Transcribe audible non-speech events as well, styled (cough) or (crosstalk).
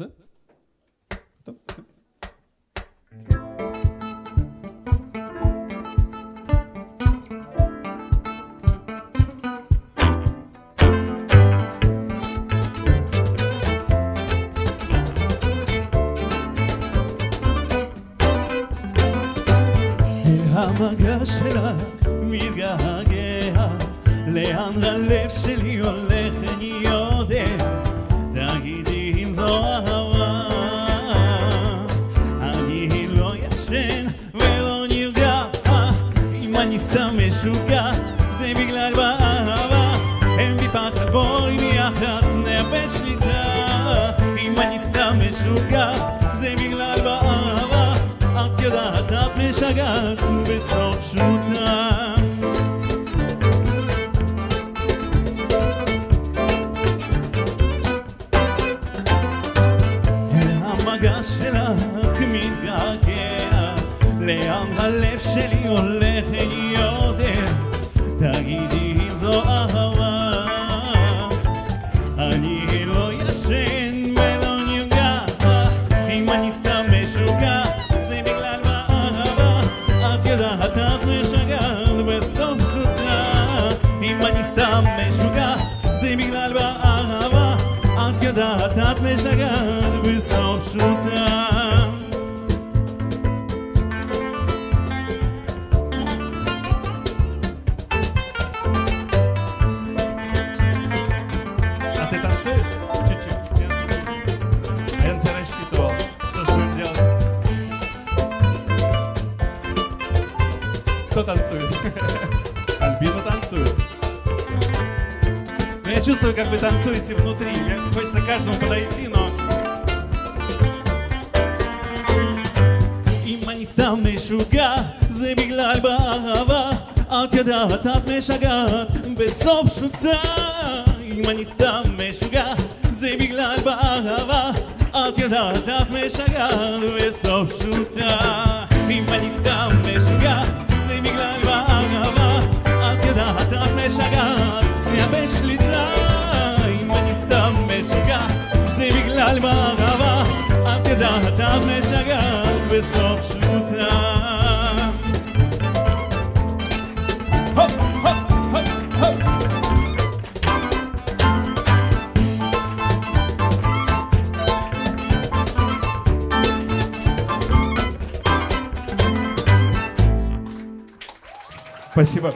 זה. טוב. המגע שלך מתגעגע לאן הלב שלי הולך אני אני סתם משוגע, זה בגלל באהבה. אין בי פחד, בואי ביחד נאבד שליטה. אם אני סתם משוגע, זה בגלל באהבה. את יודעת, את משגעת בסוף שותה. אל המגע שלך מתגעגע, לאן הלב שלי הולך יודע, תגידי אם זו אהבה. אני לא ישן ולא נרגע, אם אני סתם משוגע, זה בגלל באהבה. את יודעת, את משגעת בסוף שותה. אם אני סתם משוגע, זה בגלל באהבה. את יודעת, את משגעת בסוף שותה. танцуешь? Чуть-чуть. нет? Я на тебя рассчитывал. Что ж будем делать? Кто танцует? (laughs) Альбина танцует. Ну, я чувствую, как вы танцуете внутри. Мне хочется каждому подойти, но... אם אני סתם משוגע, זה בגלל באהבה. את יודעת, את משגעת בסוף שותה. אם אני סתם משוגע, זה בגלל באהבה. את יודעת, את משגעת בסוף שותה. אם אני סתם משוגע, זה בגלל באהבה. את יודעת, את משגעת, נאבד שליטה. אם אני סתם משוגע, זה בגלל באהבה. את יודעת, את משגעת בסוף שותה. Спасибо.